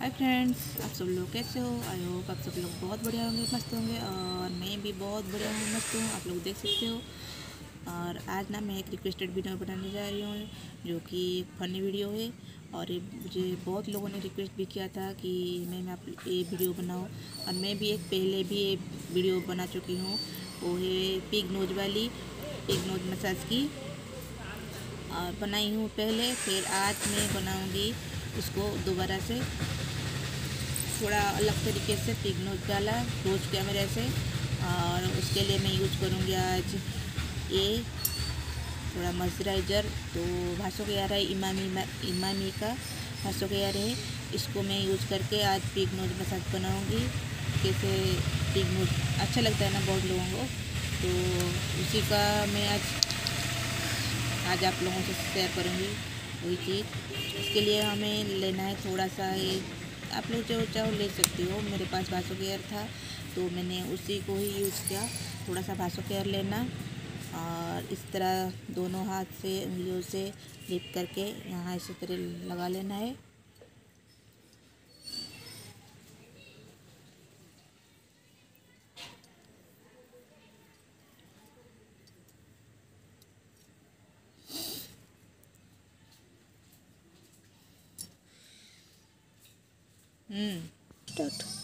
Hi friends आप सब लोग कैसे हो? आई होप आप सब लोग बहुत बढ़िया होंगे, मस्त होंगे और मैं भी बहुत बढ़िया हूँ, मस्त हूँ। आप लोग देख सकते हो। और आज ना मैं एक रिक्वेस्टेड वीडियो बनाने जा रही हूँ, जो कि फनी वीडियो है। और ये मुझे बहुत लोगों ने रिक्वेस्ट भी किया था कि मैं आप ये वीडियो बनाऊँ। और मैं भी एक पहले भी ये वीडियो बना चुकी हूँ। वो है पिग नोज़ वाली पिग नोज़ मसाज की। और बनाई हूँ पहले, फिर आज मैं बनाऊँगी इसको दोबारा से। थोड़ा अलग तरीके से पिग नोज़ डाला रोज कैमरे से, और उसके लिए मैं यूज़ करूँगी आज ये थोड़ा मॉइस्चराइज़र तो भाषो के यार है इमामी इमामी का भाषो के यार है, इसको मैं यूज़ करके आज पिग नोज़ मसाज बनाऊँगी। कैसे पिग नोज़ अच्छा लगता है ना बहुत लोगों को तो उसी का मैं आज आज आप लोगों से शेयर करूँगी वही चीज़। इसके लिए हमें लेना है थोड़ा सा ये आप लोग जो चाहो ले सकते हो, मेरे पास भासो केयर था तो मैंने उसी को ही यूज़ किया। थोड़ा सा भासो केयर लेना और इस तरह दोनों हाथ से उंगलियों से लिप करके यहाँ इसी तरह लगा लेना है। うん。スタ。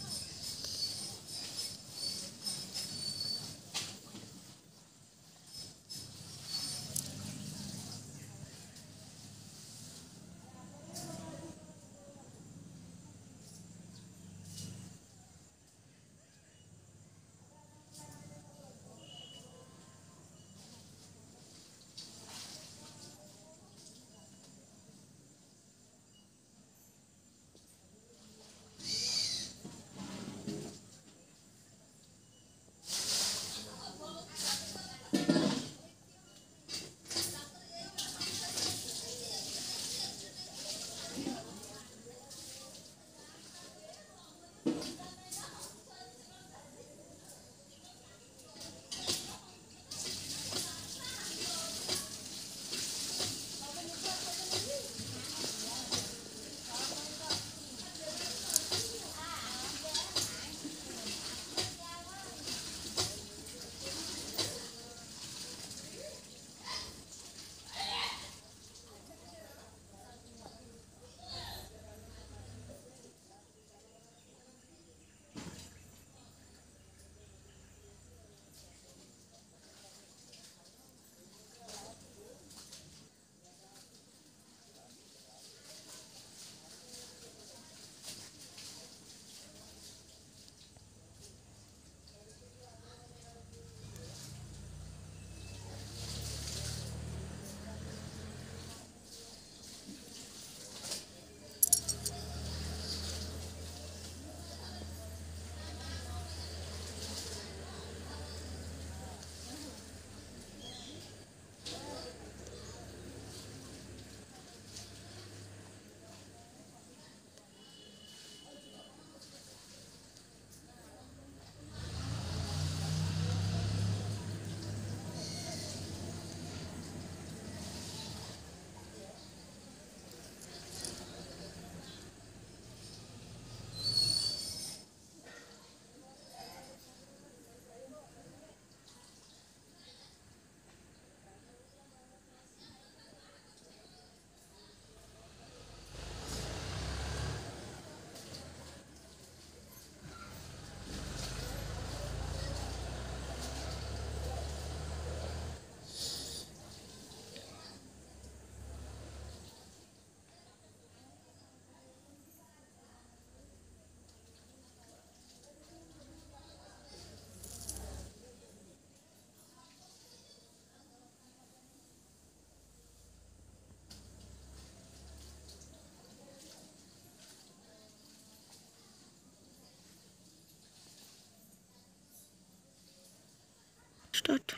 स्टार्ट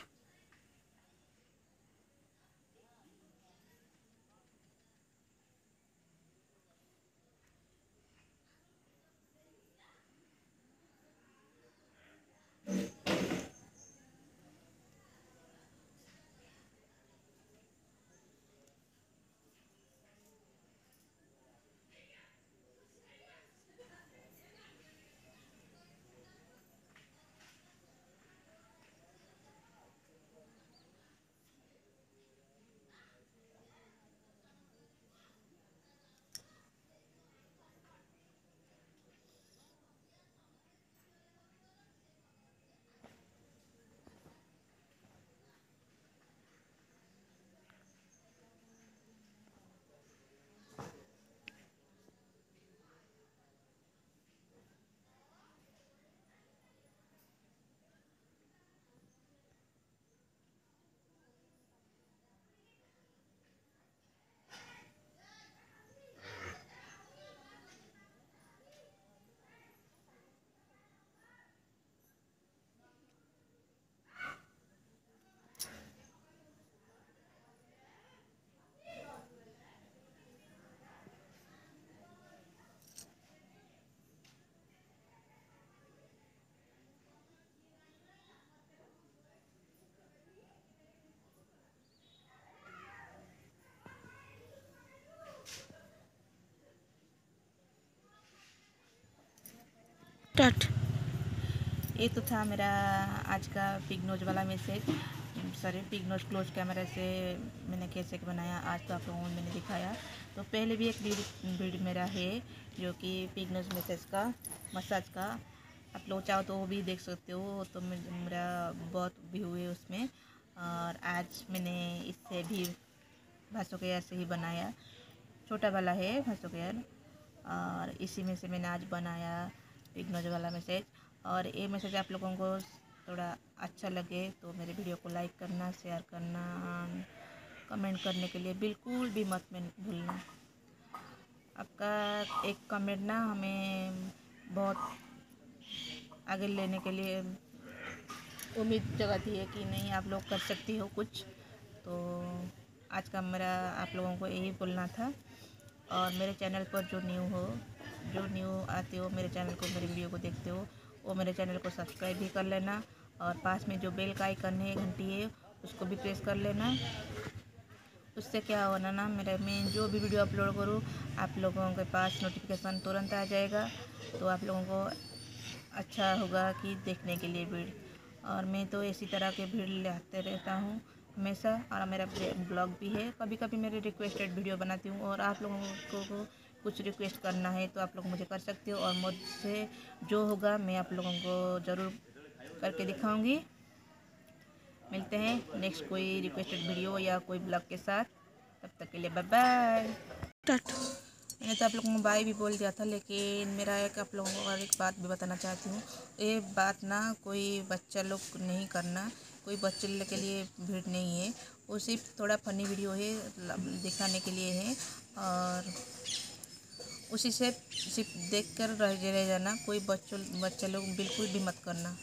स्टार्ट। ये तो था मेरा आज का पिग नोज़ वाला message sorry pig nose close camera से मैंने कैसे बनाया, आज तो आप लोगों को मैंने दिखाया। तो पहले भी एक वीडियो मेरा है, जो कि पिग नोज़ मैसेज का मसाज का। आप लोग चाहो तो वो भी देख सकते हो तो मेरा बहुत व्यू है उसमें। और आज मैंने इससे भी भाषो केयर से ही बनाया। छोटा वाला है भाषो केयर और इसी में से मैंने आज बनाया पिगनोज वाला मैसेज। और ये मैसेज आप लोगों को थोड़ा अच्छा लगे तो मेरे वीडियो को लाइक करना, शेयर करना, कमेंट करने के लिए बिल्कुल भी मत में भूलना। आपका एक कमेंट ना हमें बहुत आगे लेने के लिए उम्मीद जगाती है कि नहीं आप लोग कर सकती हो कुछ। तो आज का मेरा आप लोगों को यही बोलना था। और मेरे चैनल पर जो न्यू हो जो न्यू आते हो मेरे चैनल को मेरी वीडियो को देखते हो वो मेरे चैनल को सब्सक्राइब भी कर लेना और पास में जो बेल का आइकन है घंटी है उसको भी प्रेस कर लेना। उससे क्या होना ना मेरे मैं जो भी वीडियो अपलोड करूँ आप लोगों के पास नोटिफिकेशन तुरंत आ जाएगा। तो आप लोगों को अच्छा होगा कि देखने के लिए भीड़। और मैं तो इसी तरह के भीड़ लाते रहता हूँ हमेशा। और मेरा ब्लॉग भी है। कभी कभी मेरे रिक्वेस्टेड वीडियो बनाती हूँ और आप लोगों को, को कुछ रिक्वेस्ट करना है तो आप लोग मुझे कर सकते हो और मुझसे जो होगा मैं आप लोगों को ज़रूर करके दिखाऊँगी। मिलते हैं नेक्स्ट कोई रिक्वेस्टेड वीडियो या कोई ब्लॉग के साथ। तब तक के लिए बाय बाय मैंने तो आप लोगों को बाय भी बोल दिया था लेकिन मेरा एक आप लोगों को और एक बात भी बताना चाहती हूँ। ये बात ना कोई बच्चा लोग नहीं करना कोई बच्चे के लिए भीड़ नहीं है। वो सिर्फ़ थोड़ा फनी वीडियो है दिखाने के लिए है और उसी से सिर्फ़ देख कर रह जाना। कोई बच्चों बच्चे लोग बिल्कुल भी मत करना।